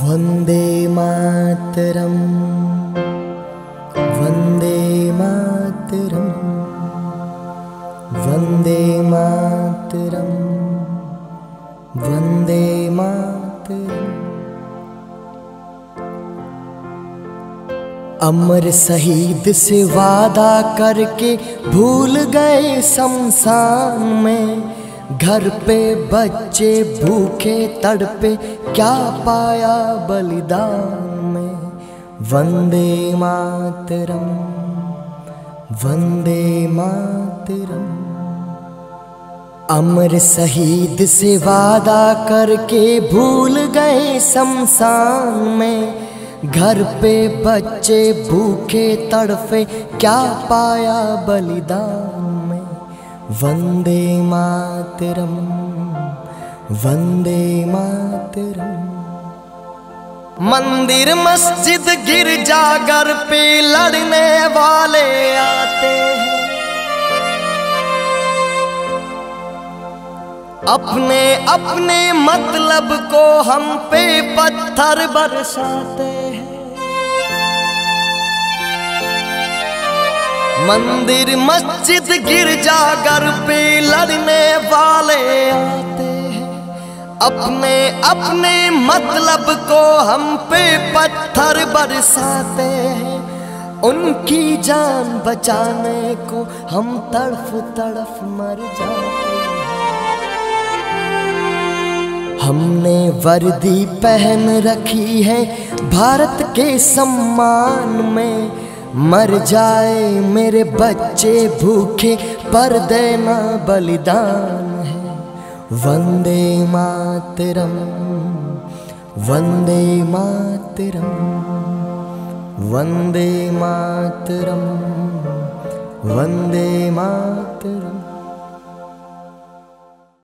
वंदे मातरम् वंदे मातरम् वंदे मातरम् वंदे मातरम्। अमर शहीद से वादा करके भूल गए शमशान में घर पे बच्चे भूखे तड़पे, क्या पाया बलिदान में? वंदे मातरम वंदे मातरम। अमर शहीद से वादा करके भूल गए शमशान में। घर पे बच्चे भूखे तड़फे, क्या पाया बलिदान वंदे मातरम वंदे मातरम। मंदिर मस्जिद गिरजा घर पे लड़ने वाले आते हैं। अपने अपने मतलब को हम पे पत्थर बरसाते हैं। मंदिर मस्जिद गिरजा घर पे लड़ने वाले आते हैं। अपने अपने मतलब को हम पे पत्थर बरसाते हैं। उनकी जान बचाने को हम तड़फ तड़फ मर जाते हैं। हमने वर्दी पहन रखी है भारत के सम्मान में। मर जाए मेरे बच्चे भूखे पर देना बलिदान है। वंदे मातरम वंदे मातरम वंदे मातरम वंदे मातरम।